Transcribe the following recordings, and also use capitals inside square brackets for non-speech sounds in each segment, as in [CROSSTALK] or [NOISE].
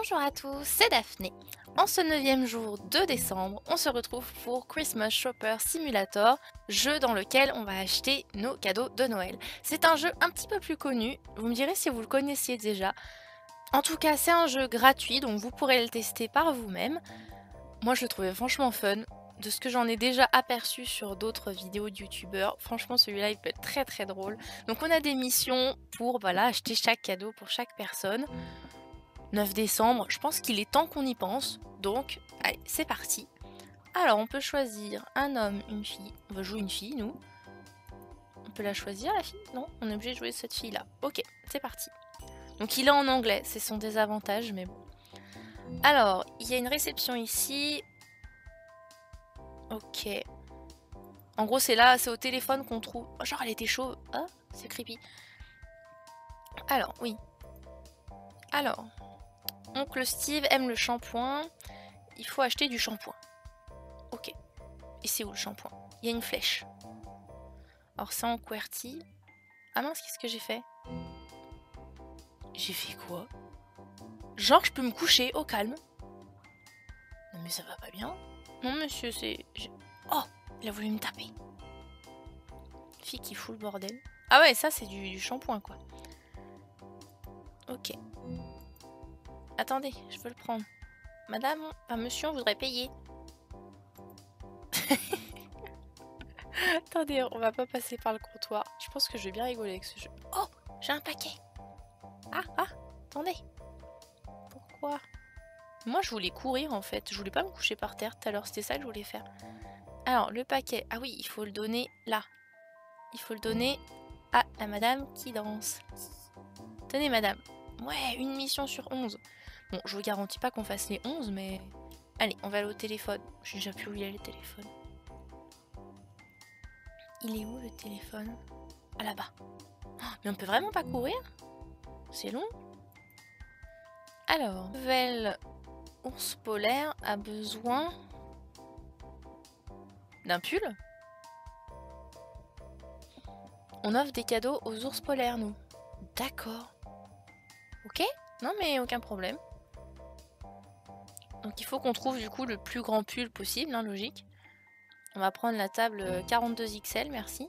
Bonjour à tous, c'est Daphné. En ce neuvième jour de décembre, on se retrouve pour Christmas Shopper Simulator, jeu dans lequel on va acheter nos cadeaux de Noël. C'est un jeu un petit peu plus connu, vous me direz si vous le connaissiez déjà. En tout cas, c'est un jeu gratuit, donc vous pourrez le tester par vous-même. Moi, je le trouvais franchement fun. De ce que j'en ai déjà aperçu sur d'autres vidéos de youtubeurs, franchement celui-là il peut être très très drôle. Donc on a des missions pour voilà, acheter chaque cadeau pour chaque personne. 9 décembre, je pense qu'il est temps qu'on y pense. Donc, allez, c'est parti. Alors, on peut choisir un homme, une fille. On va jouer une fille, nous. On peut la choisir, la fille? Non, on est obligé de jouer cette fille-là. Ok, c'est parti. Donc, il est en anglais, c'est son désavantage, mais bon. Alors, il y a une réception ici. Ok. En gros, c'est là, c'est au téléphone qu'on trouve... Oh, genre, elle était chauve. Ah, c'est creepy. Alors, oui. Alors, Oncle Steve aime le shampoing. Il faut acheter du shampoing. Ok. Et c'est où le shampoing? Il y a une flèche. Alors, c'est en QWERTY. Ah mince, qu'est-ce que j'ai fait? J'ai fait quoi? Genre, je peux me coucher au calme. Non, mais ça va pas bien. Non, monsieur, c'est. Oh Il a voulu me taper. Fille qui fout le bordel. Ah ouais, ça, c'est du, shampoing, quoi. Ok. Attendez, je veux le prendre. Madame, pas monsieur, on voudrait payer. [LAUGHS] Attendez, on va pas passer par le comptoir. Je pense que je vais bien rigoler avec ce jeu. Oh, j'ai un paquet. Ah, ah, attendez. Pourquoi? Moi, je voulais courir en fait. Je voulais pas me coucher par terre tout à. C'était ça que je voulais faire. Alors, le paquet. Ah oui, il faut le donner là. Il faut le donner à la madame qui danse. Tenez, madame. Ouais, une mission sur 11. Bon, je vous garantis pas qu'on fasse les 11, mais... Allez, on va aller au téléphone. Je sais déjà plus où il est le téléphone. Il est où le téléphone? Ah là-bas. Oh, mais on peut vraiment pas courir? C'est long Alors, nouvelle ours polaire a besoin d'un pull On offre des cadeaux aux ours polaires, nous. D'accord. Ok? Non mais aucun problème. Donc il faut qu'on trouve du coup le plus grand pull possible, hein, logique. On va prendre la table 42 XL, merci.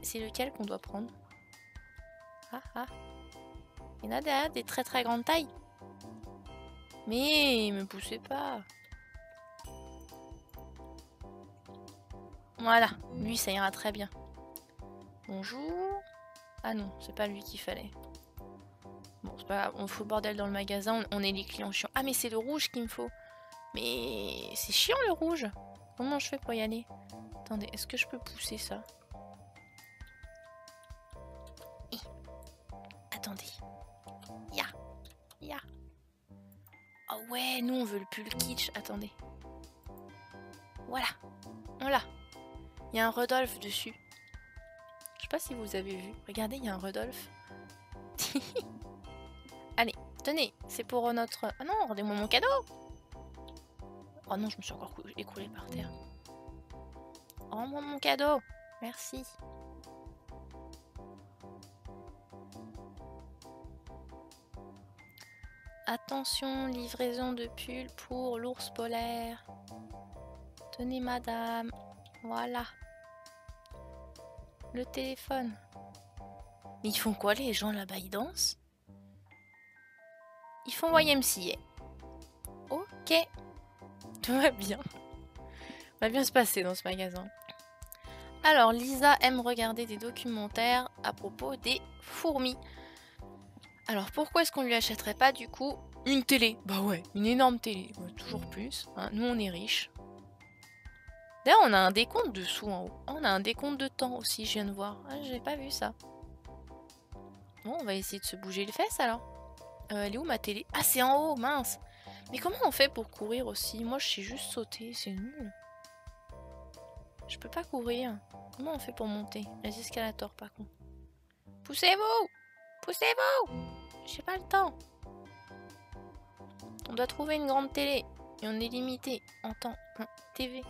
c'est lequel qu'on doit prendre? Ah ah. Il y en a des, des très très grandes tailles. Mais me poussez pas. Voilà, lui ça ira très bien. Bonjour. Ah non, c'est pas lui qu'il fallait. On fout le bordel dans le magasin, on, est les clients chiants. Ah mais c'est le rouge qu'il me faut. Mais c'est chiant le rouge. Comment je fais pour y aller? Attendez, est-ce que je peux pousser ça? Attendez. Ya Ya Oh ouais, nous on veut le pull kitsch. Attendez. Voilà. Voilà. Il y a un Rodolphe dessus. Je sais pas si vous avez vu. Regardez, il y a un Rodolphe. [LAUGHS] Tenez, c'est pour notre... Ah non, rendez-moi mon cadeau Oh non, je me suis encore écoulé par terre. Rends-moi mon cadeau Merci. Attention, livraison de pull pour l'ours polaire. Tenez madame. Voilà. Le téléphone. Mais ils font quoi les gens là-bas Ils dansent? Ils font YMCA. Ok. Tout va bien. va bien se passer dans ce magasin. Alors, Lisa aime regarder des documentaires à propos des fourmis. Alors, pourquoi est-ce qu'on lui achèterait pas du coup une télé? Bah ouais, une énorme télé. toujours plus. Hein. Nous, on est riches. D'ailleurs, on a un décompte dessous en haut. On a un décompte de temps aussi, je viens de voir. Ah, j'ai pas vu ça. Bon, on va essayer de se bouger les fesses alors. Euh, elle est où ma télé? Ah, c'est en haut, mince Mais comment on fait pour courir aussi? Moi, je sais juste sauter, c'est nul. Je peux pas courir. Comment on fait pour monter? Les escalators, par contre. Poussez-vous Poussez-vous J'ai pas le temps. On doit trouver une grande télé. Et on est limité en temps. TV.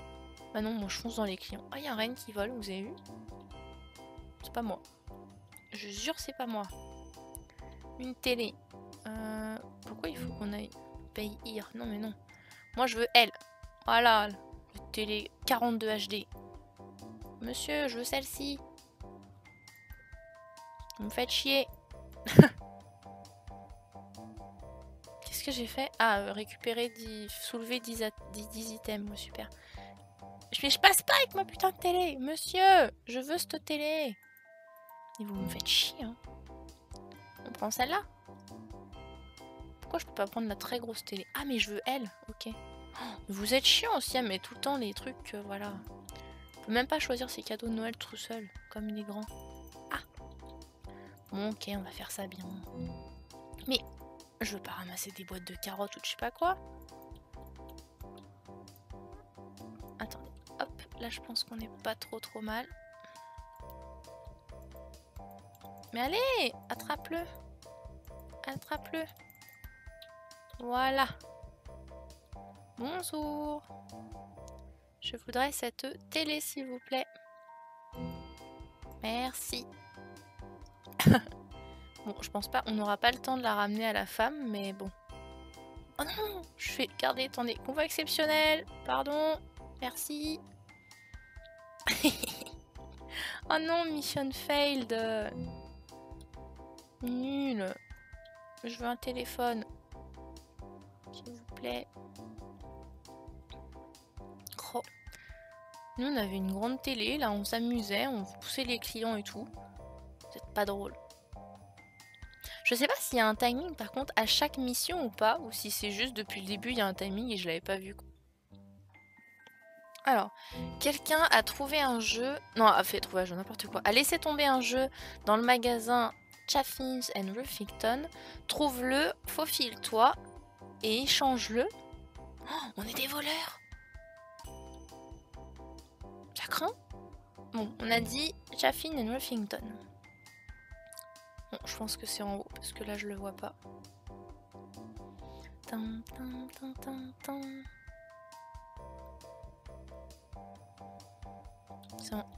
Bah non, moi je fonce dans les clients. Ah, a un renne qui vole, vous avez vu? C'est pas moi. Je jure, c'est pas moi. Une télé. Pourquoi il faut qu'on aille payer IR Non mais non. Moi je veux elle. Voilà. télé 42 HD. Monsieur, je veux celle-ci. Vous me faites chier. [LAUGHS] Qu'est-ce que j'ai fait? Ah, euh, récupérer, 10, soulever 10, 10, items. super. Mais je passe pas avec ma putain de télé. Monsieur, je veux cette télé. Et vous me faites chier, hein. On prend celle-là Pourquoi je peux pas prendre la très grosse télé? Ah, mais je veux elle. Ok. vous êtes chiant aussi, mais tout le temps les trucs, euh, voilà. On peut même pas choisir ses cadeaux de Noël tout seul, comme il est grand. Ah Bon, ok, on va faire ça bien. Mais je veux pas ramasser des boîtes de carottes ou de je sais pas quoi. Attendez, hop, là je pense qu'on est pas trop trop mal. Mais allez, attrape-le. Attrape-le. Voilà. Bonjour. Je voudrais cette télé, s'il vous plaît. Merci. [LAUGHS] bon, je pense pas, on n'aura pas le temps de la ramener à la femme, mais bon. Oh non, je fais garder, attendez, convoi exceptionnel, pardon, merci. [LAUGHS] oh non, mission failed. Nul. Je veux un téléphone. Oh. Nous, on avait une grande télé, là, on s'amusait, on poussait les clients et tout. C'est pas drôle. Je sais pas s'il y a un timing, par contre, à chaque mission ou pas, ou si c'est juste depuis le début, il y a un timing et je l'avais pas vu. Alors, quelqu'un a trouvé un jeu... Non, a fait trouver un jeu, n'importe quoi. A laissé tomber un jeu dans le magasin Chaffins and Ruffington. Trouve-le, faufile-toi et échange-le. Oh, on est des voleurs Ça craint Bon, on a dit Chaffin and Ruffington. Bon, je pense que c'est en haut parce que là je le vois pas.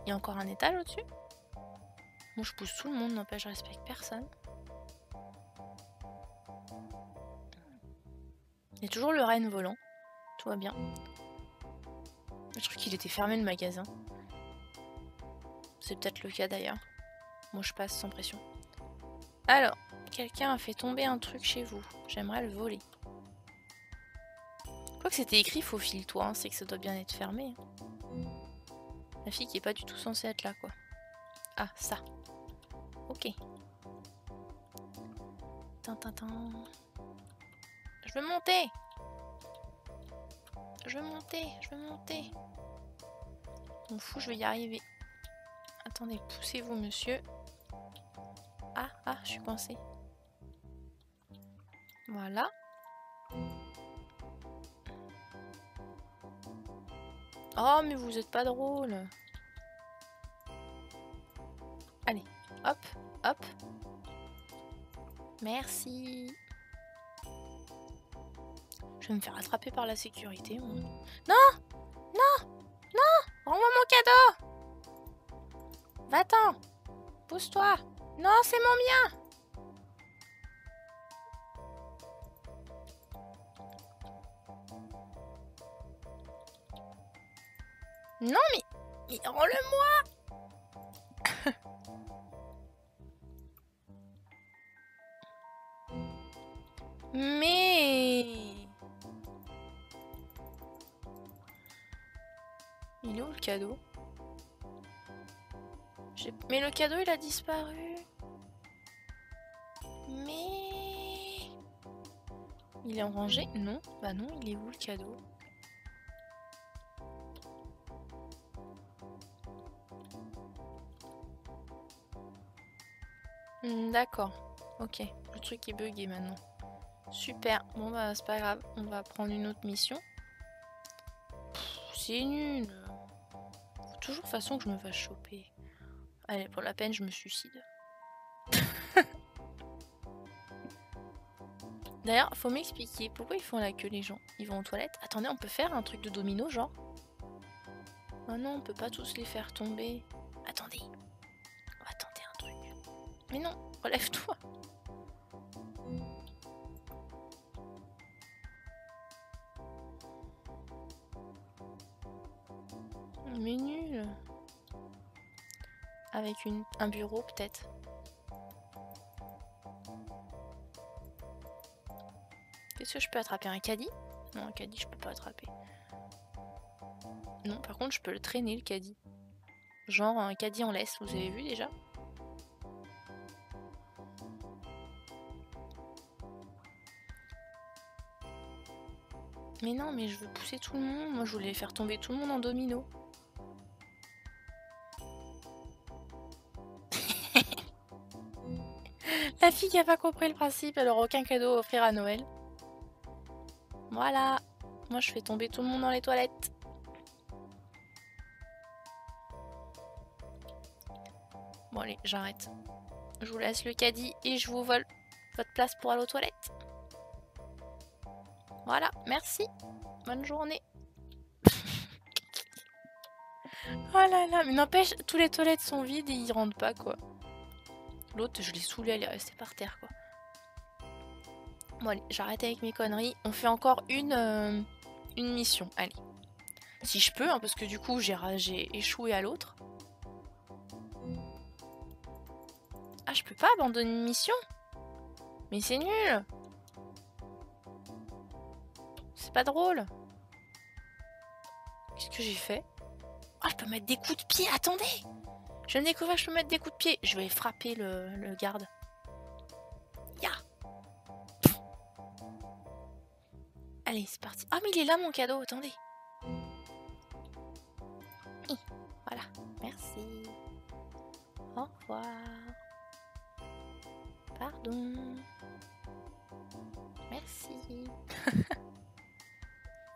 Il y a encore un étage au-dessus? Moi je pousse tout le monde, n'empêche je respecte personne. Il y a toujours le reine volant. Tout va bien. Je crois qu'il était fermé le magasin. C'est peut-être le cas d'ailleurs. Moi je passe sans pression. Alors, quelqu'un a fait tomber un truc chez vous. J'aimerais le voler. Quoi que c'était écrit faufile-toi, hein, c'est que ça doit bien être fermé. La fille qui est pas du tout censée être là, quoi. Ah, ça. Ok. Tintintin. Je veux monter Je veux monter, je veux monter. On fout, je vais y arriver. Attendez, poussez-vous, monsieur. Ah, ah, je suis coincée. Voilà. Oh, mais vous êtes pas drôle. Allez, hop, hop. Merci. Vais me faire attraper par la sécurité. Non! Non! Non! Rends-moi mon cadeau! Va-t'en! Pousse-toi! Non, c'est mon mien! Non, mais... Mais rends-le-moi Mais le cadeau, il a disparu. Il est en rangée? Non. Bah non, il est où le cadeau? Hmm, D'accord. Ok. Le truc est bugué maintenant. Super. Bon bah c'est pas grave. On va prendre une autre mission. C'est nul. Toujours façon que je me fasse choper. Allez, pour la peine, je me suicide. [LAUGHS] D'ailleurs, faut m'expliquer pourquoi ils font la queue les gens. Ils vont aux toilettes. Attendez, on peut faire un truc de domino, genre? Oh non, on peut pas tous les faire tomber. Attendez. On va tenter un truc. Mais non, relève-toi. Avec un bureau peut-être. Qu'est-ce que je peux attraper Un caddie? Non, un caddie, je peux pas attraper. Non, par contre, je peux le traîner, le caddie. Genre un caddie en laisse, vous avez vu déjà? Mais non, mais je veux pousser tout le monde. Moi, je voulais faire tomber tout le monde en domino. Qui a pas compris le principe, elle aura aucun cadeau à offrir à Noël. Voilà. Moi, je fais tomber tout le monde dans les toilettes. Bon, allez, j'arrête. Je vous laisse le caddie et je vous vole votre place pour aller aux toilettes. Voilà, merci. Bonne journée. [LAUGHS] oh là là, mais n'empêche, tous les toilettes sont vides et ils rentrent pas, quoi. L'autre, je l'ai saoulé, elle est restée par terre, quoi. Bon, allez, j'arrête avec mes conneries. On fait encore une, euh, une mission. Allez. Si je peux, hein, parce que du coup, j'ai échoué à l'autre. Ah, je peux pas abandonner une mission? Mais c'est nul C'est pas drôle Qu'est-ce que j'ai fait? Ah, je peux mettre des coups de pied Attendez Je viens de découvrir que je peux mettre des coups de pied. Je vais frapper le, garde. Ya Allez, c'est parti. Ah, mais il est là, mon cadeau. Attendez. Voilà. Merci. Au revoir. Pardon. Merci. [LAUGHS]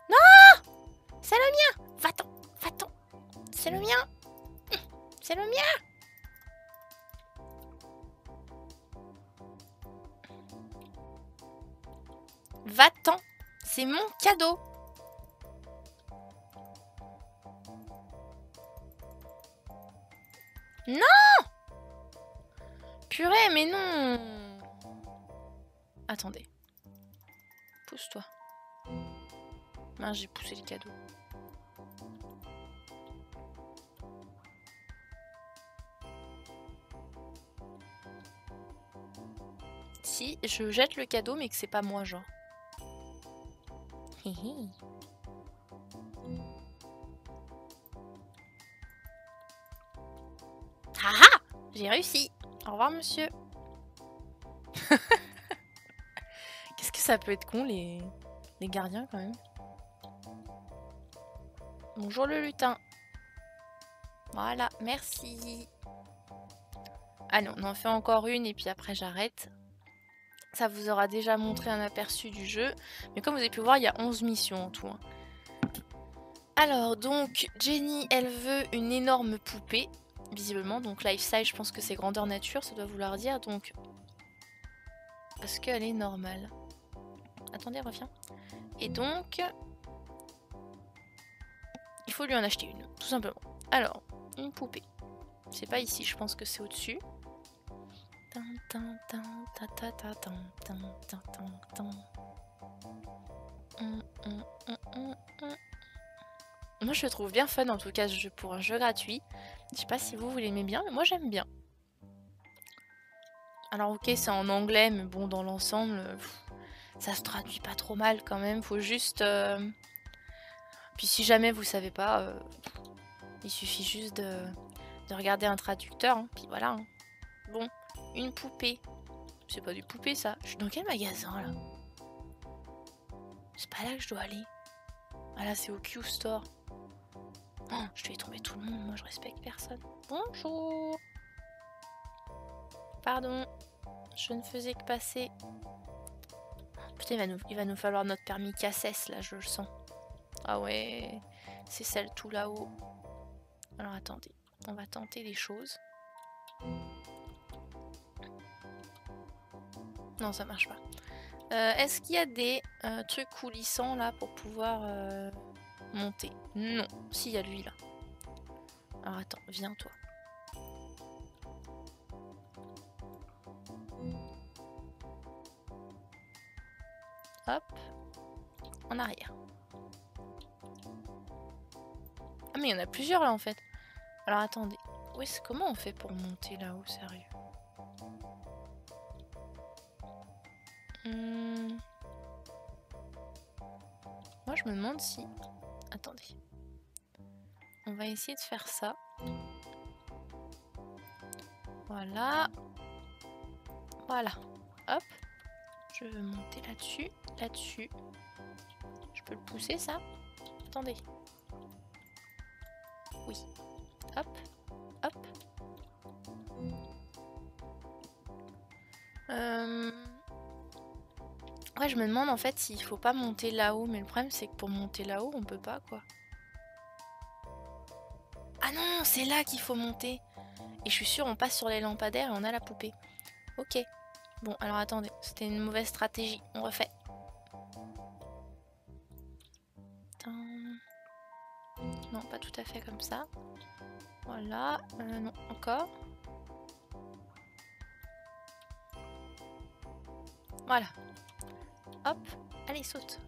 non C'est le mien Va-t'en Va-t'en C'est le mien C'est le mien Va-t'en C'est mon cadeau Non Purée, mais non Attendez. Pousse-toi. Mince, j'ai poussé le cadeau. Si, je jette le cadeau, mais que c'est pas moi, genre. Hihi. Ah ah J'ai réussi Au revoir, monsieur [LAUGHS] Qu'est-ce que ça peut être con, les, les gardiens, quand même? Bonjour le lutin Voilà, merci Allez, on en fait encore une et puis après j'arrête. Ça vous aura déjà montré un aperçu du jeu. Mais comme vous avez pu voir, il y a 11 missions en tout. hein. Alors, donc, Jenny, elle veut une énorme poupée, visiblement. Donc, life size, je pense que c'est grandeur nature, ça doit vouloir dire. Donc, parce qu'elle est normale. Attendez, reviens. Et donc, il faut lui en acheter une, tout simplement. Alors, une poupée. C'est pas ici, je pense que c'est au-dessus. Moi je le trouve bien fun en tout cas pour un jeu gratuit. Je sais pas si vous, vous l'aimez bien, mais moi j'aime bien. Alors ok c'est en anglais, mais bon dans l'ensemble, ça se traduit pas trop mal quand même. Faut juste... euh, Puis si jamais vous savez pas, euh, il suffit juste de, de regarder un traducteur, hein, puis voilà. hein. Bon, une poupée. C'est pas du poupée ça. Je suis dans quel magasin là C'est pas là que je dois aller. Ah là c'est au Q Store. Oh, je vais tomber tout le monde, moi je respecte personne. Bonjour Pardon, je ne faisais que passer. Putain, il va nous, il va nous falloir notre permis CACES là, je le sens. Ah ouais, c'est celle tout là-haut. Alors attendez, on va tenter des choses. Non, ça marche pas. Euh, Est-ce qu'il y a des euh, trucs coulissants là pour pouvoir euh, monter? Non. Si, il y a lui là. Alors attends, viens toi. Hop. En arrière. Ah mais il y en a plusieurs là en fait. Alors attendez. Comment on fait pour monter là-haut, sérieux? Je me demande si... Attendez. On va essayer de faire ça. Voilà. Voilà. Hop. Je veux monter là-dessus. Là-dessus. Je peux le pousser ça? Attendez. Oui. Hop. Hop. Euh... Je me demande en fait s'il faut pas monter là-haut, mais le problème c'est que pour monter là-haut, on peut pas quoi. Ah non, c'est là qu'il faut monter. Et je suis sûre, on passe sur les lampadaires et on a la poupée. Ok. Bon, alors attendez, c'était une mauvaise stratégie. On refait. Non, pas tout à fait comme ça. Voilà. Euh, non, encore. Voilà. Hop. Allez, saute.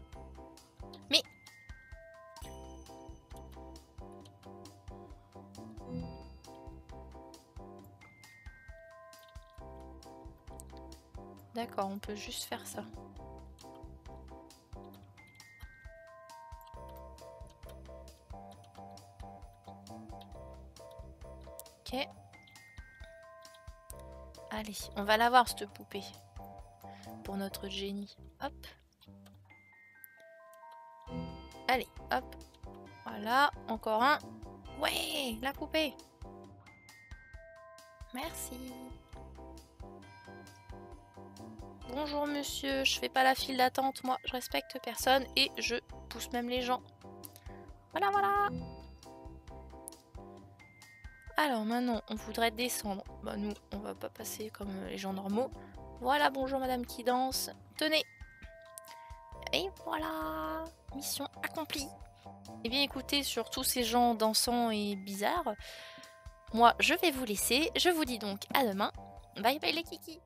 Mais... D'accord, on peut juste faire ça. Ok. Allez, on va la voir cette poupée. Pour notre génie. Hop. Allez, hop. Voilà, encore un. Ouais, la poupée. Merci. Bonjour monsieur, je fais pas la file d'attente, moi je respecte personne et je pousse même les gens. Voilà, voilà. Alors maintenant, on voudrait descendre. Bah nous, on va pas passer comme les gens normaux. Voilà, bonjour madame qui danse. Tenez. Et voilà, mission accomplie. Eh bien écoutez, sur tous ces gens dansants et bizarres, moi je vais vous laisser. Je vous dis donc à demain. Bye bye les kikis